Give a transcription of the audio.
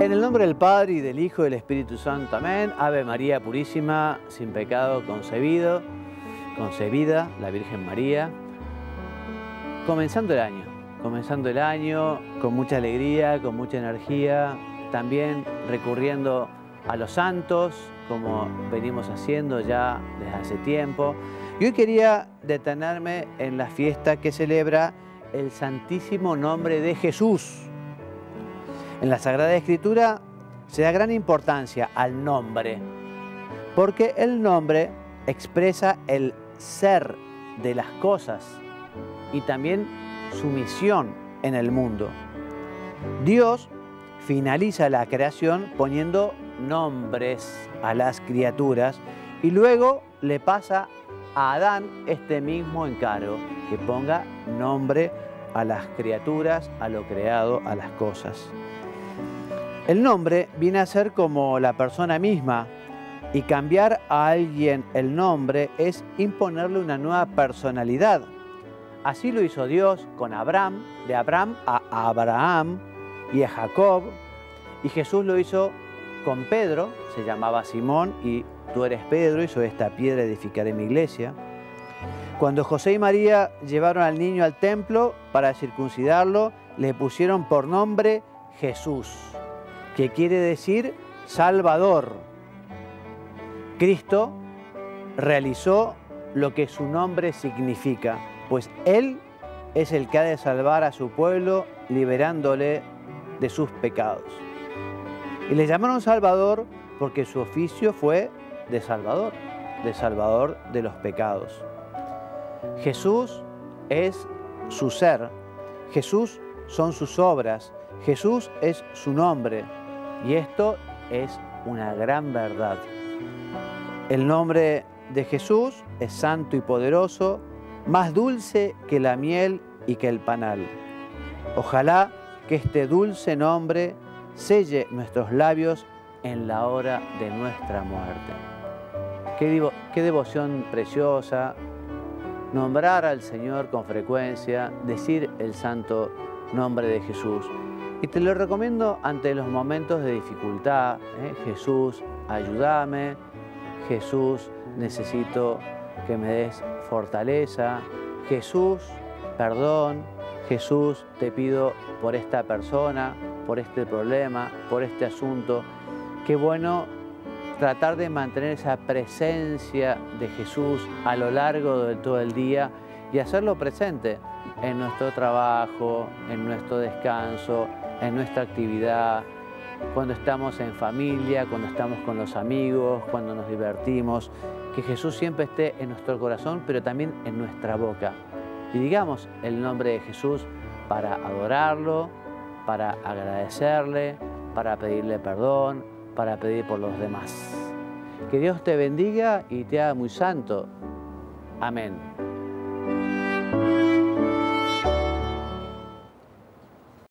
En el nombre del Padre y del Hijo y del Espíritu Santo. Amén. Ave María Purísima, sin pecado concebido, concebida, la Virgen María. Comenzando el año, comenzando el año con mucha alegría, con mucha energía, también recurriendo a los santos, como venimos haciendo ya desde hace tiempo. Y hoy quería detenerme en la fiesta que celebra el Santísimo Nombre de Jesús. En la Sagrada Escritura se da gran importancia al nombre, porque el nombre expresa el ser de las cosas y también su misión en el mundo. Dios finaliza la creación poniendo nombres a las criaturas y luego le pasa a Adán este mismo encargo, que ponga nombre a las criaturas, a lo creado, a las cosas. El nombre viene a ser como la persona misma y cambiar a alguien el nombre es imponerle una nueva personalidad. Así lo hizo Dios con Abraham, de Abraham a Abraham y a Jacob, y Jesús lo hizo con Pedro, se llamaba Simón y tú eres Pedro y sobre esta piedra edificaré mi iglesia. Cuando José y María llevaron al niño al templo para circuncidarlo, le pusieron por nombre Jesús, que quiere decir Salvador. Cristo realizó lo que su nombre significa, pues Él es el que ha de salvar a su pueblo liberándole de sus pecados. Y le llamaron Salvador porque su oficio fue de Salvador, de Salvador de los pecados. Jesús es su ser, Jesús son sus obras, Jesús es su nombre y esto es una gran verdad. El nombre de Jesús es santo y poderoso, más dulce que la miel y que el panal. Ojalá que este dulce nombre selle nuestros labios en la hora de nuestra muerte. Qué, qué, devoción preciosa, nombrar al Señor con frecuencia, decir el santo nombre de Jesús. Y te lo recomiendo ante los momentos de dificultad. ¿eh? Jesús, ayúdame. Jesús, necesito que me des fortaleza. Jesús, perdón. Jesús, te pido por esta persona, por este problema, por este asunto. Qué bueno tratar de mantener esa presencia de Jesús a lo largo de todo el día y hacerlo presente en nuestro trabajo, en nuestro descanso, en nuestra actividad, cuando estamos en familia, cuando estamos con los amigos, cuando nos divertimos. Que Jesús siempre esté en nuestro corazón, pero también en nuestra boca. Y digamos el nombre de Jesús para adorarlo, para agradecerle, para pedirle perdón, para pedir por los demás. Que Dios te bendiga y te haga muy santo. Amén.